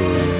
good.